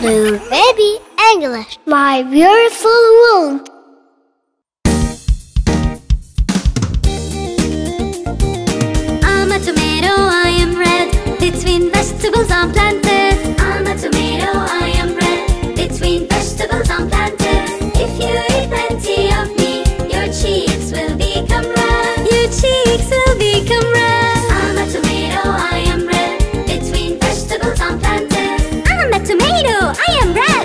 Blue baby English, my beautiful world. I'm a tomato, I am red. Between vegetables I'm planted. I am red.